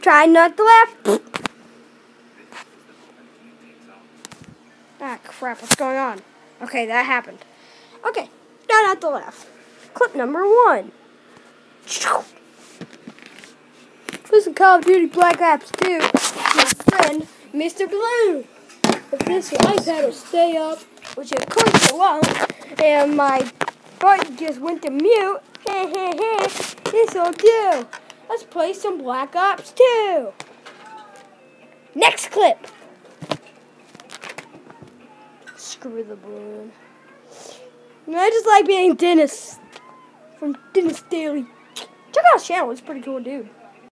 Try not to laugh. ah, crap. What's going on? Okay, that happened. Okay, try not to laugh. Clip number one. This is Call of Duty Black Ops 2. My friend, Mr. Blue. If this iPad will stay up, which of course it won't, and my button just went to mute, this'll do. Let's play some Black Ops 2. Next clip. Screw the balloon. I just like being Dennis from Dennis Daily. Check out his channel, a pretty cool dude.